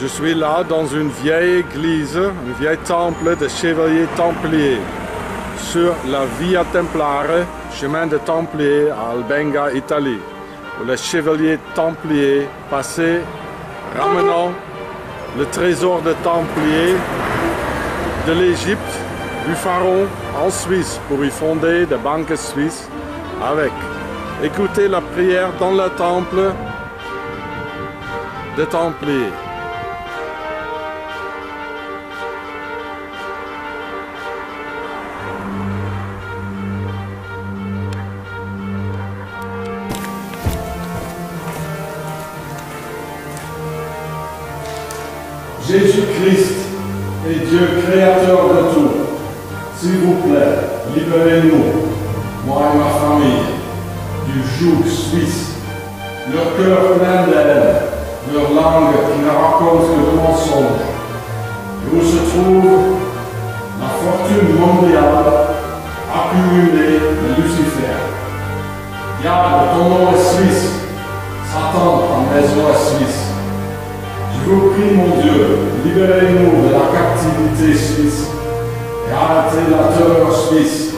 Je suis là dans une vieille église, un vieil temple de chevaliers templiers sur la Via Templare, chemin de Templiers à Albenga, Italie, où les chevaliers templiers passaient ramenant le trésor de Templiers de l'Égypte, du pharaon en Suisse pour y fonder des banques suisses avec. Écoutez la prière dans le temple des Templiers. Jésus-Christ est Dieu créateur de tout. S'il vous plaît, libérez-nous, moi et ma famille, du joug suisse. Leur cœur plein d'haine, leur langue qui ne raconte que de mensonges. Et où se trouve la fortune mondiale accumulée de Lucifer. Diable, ton nom est suisse. Satan, ta maison est suisse. Vous prie, mon Dieu, libérez-nous de la captivité suisse et arrêtez la terreur suisse.